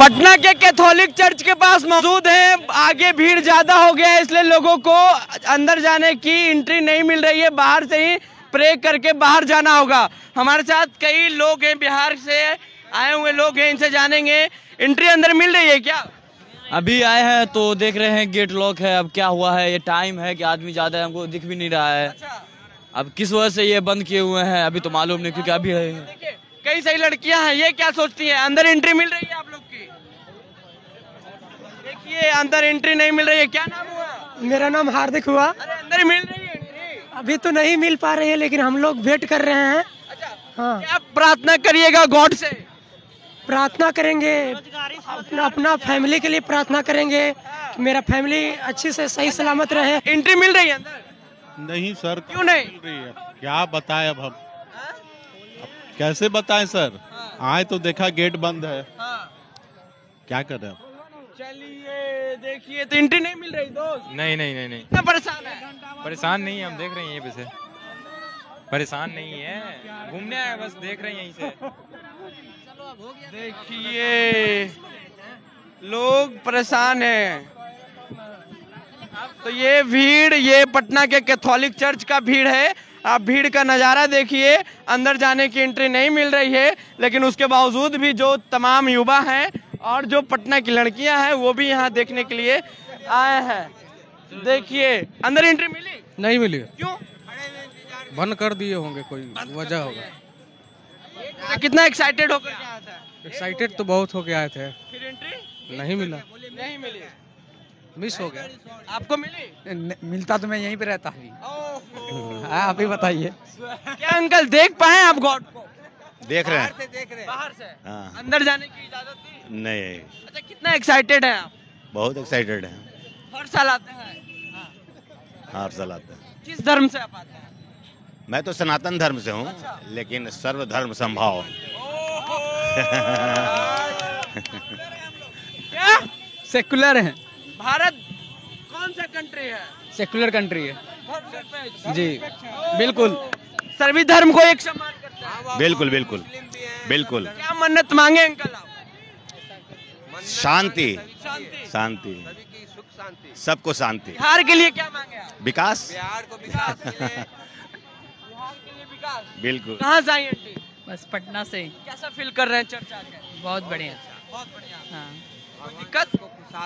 पटना के Catholic church के पास मौजूद है। आगे भीड़ ज़्यादा हो गया है इसलिए लोगों को अंदर जाने की एंट्री नहीं मिल रही है। बाहर से ही प्रे करके बाहर जाना होगा। हमारे साथ कई लोग हैं बिहार से आए हुए लोग हैं इनसे जानेंगे। एंट्री अंदर मिल रही है क्या? अभी आए हैं तो देख रहे हैं गेट लॉक है। अब क्या हुआ है? ये टाइम है कि आदमी ज़्यादा है हमको दिख भी नहीं रहा है। अब किस वजह से ये बंद किए हुए हैं अभी तो मालूम नहीं क्योंकि अभी है। कई सारी लड़कियाँ हैं ये क्या सोचती हैं? अंदर एंट्री मिल रही है। देखिए अंदर एंट्री नहीं मिल रही है। क्या नाम हुआ? मेरा नाम हार्दिक हुआ। अरे अंदर मिल रही है एंट्री अभी तो नहीं मिल पा रही है लेकिन हम लोग वेट कर रहे हैं। अच्छा हाँ। क्या प्रार्थना करिएगा गॉड से? प्रार्थना करेंगे। अपना अपना फैमिली के लिए प्रार्थना करेंगे कि मेरा फैमिली अच्छी से सही सलामत रहे। एंट्री मिल रही है अंदर? नहीं सर क्यों नहीं? मिल रही है? क्या बताएँ अब हम? कैसे बताएँ सर आए तो देखा गेट बंद है। हाँ। क्या कर रहे हैं चलिए देखिए तो एंट्री नहीं मिल रही दोस्त। नहीं नहीं नहीं नहीं। कितना परेशान है। परेशान नहीं है हम देख रहे हैं यहीं पे से। परेशान नहीं है। घूमने आए बस देख रहे हैं यहीं से। देखिए लोग परेशान हैं। तो ये भीड़ ये पटना के कैथोलिक चर्च का भीड़ है। आप भीड़ का नज़ारा देखिए अंदर जाने की एंट्री नहीं मिल रही है लेकिन उसके बावजूद भी जो तमाम युवा हैं और जो पटना की लड़कियाँ हैं वो भी यहाँ देखने के लिए आए हैं। देखिए अंदर एंट्री मिली? नहीं मिली। क्यों? बंद कर दिए होंगे कोई वजह होगा। तो कितना एक्साइटेड होकर आया था? एक्साइटेड तो बहुत होके आए थे। फिर एंट्री नहीं मिला। नहीं मिली। मिस हो गया। आपको मिली? मिलता तो मैं यहीं पे रहता। हूँ हाँ आप ही बताइए। क्या अंकल देख पाए आप गॉड को? देख रहे हैं। से देख रहे हैं। बाहर से? हाँ। अंदर जाने की इजाज़त दी नहीं। अच्छा कितना एक्साइटेड है आप? बहुत एक्साइटेड है। हर साल आते हैं? हर साल आते हैं। किस धर्म से आप आते हैं? मैं तो सनातन धर्म से हूँ अच्छा। लेकिन सर्व धर्म संभाव क्या? सेकुलर है। भारत कौन सा कंट्री है? सेकुलर कंट्री है। जी। बिल्कुल। सभी धर्म को एक समान है बिल्कुल बिल्कुल। बिल्कुल। क्या मन्नत मांगे अंकल आप शांति। शांति। शांति। सबको शांति। बिहार के लिए क्या मांगे आप? विकास? बिहार को विकास के लिए। बिहार के लिए विकास। बिल्कुल। कहाँ से आई आंटी बस पटना से। कैसा फील कर रहे हैं चर्चा बहुत बढ़िया। बहुत बढ़िया। हाँ। कोई दिक्कत?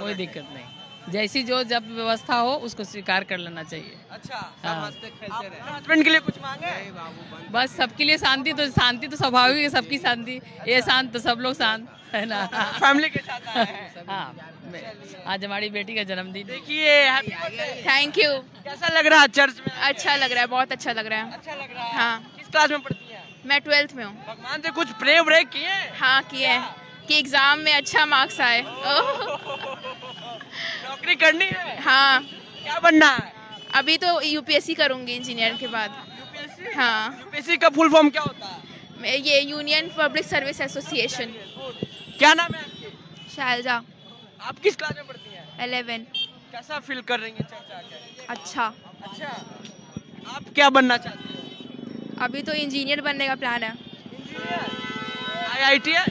कोई दिक्कत नहीं। जैसी जो जब व्यवस्था हो उसको स्वीकार कर लेना चाहिए। अच्छा हाँ। हस्बैंड के लिए कुछ मांगे? बस सबके लिए शांति तो शांति तो स्वाभाविक है सबकी शांति। ये शांत तो सब लोग शांत है ना? फैमिली के साथ आए हैं। हाँ आज हमारी बेटी का जन्मदिन। देखिए थैंक यू कैसा लग रहा है चर्च में? अच्छा लग रहा है बहुत अच्छा लग रहा है। अच्छा लग रहा है। हाँ। किस क्लास में पढ़ती हैं? मैं ट्वेल्थ में हूँ। भगवान से कुछ प्रे व्रे किए? हाँ किए हैं। कि एग्ज़ाम में अच्छा मार्क्स आए। ओह, नौकरी करनी है? हाँ। क्या बनना है? अभी तो यूपीएससी करूँगी इंजीनियर के बाद। यूपीएससी हाँ। यूपीएससी का फुल फॉर्म क्या होता है? ये यूनियन पब्लिक सर्विस एसोसिएशन क्या नाम है आपकी? शैलजा आप किस क्लास में पढ़ती हैं? एलेवन कैसा फील कर रही हैं चर्च अच्छा। अच्छा। आप क्या बनना चाहती हैं? अभी तो इंजीनियर बनने का प्लान है। इंजीनियर आईआईटी है?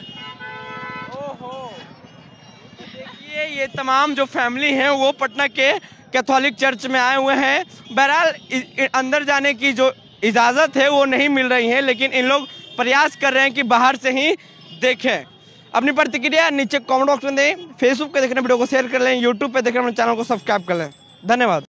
देखिए ये तमाम जो फैमिली हैं वो पटना के कैथोलिक चर्च में आए हुए हैं। बहरहाल अंदर जाने की जो इजाज़त है, वो नहीं मिल रही है, लेकिन इन लोग प्रयास कर रहे हैं कि बाहर से ही देखें। अपनी प्रतिक्रिया नीचे कॉमेंट बॉक्स में दें। फेसबुक पे देखने वीडियो को शेयर कर लें यूट्यूब पे देखने अपने चैनल को सब्सक्राइब कर लें। धन्यवाद।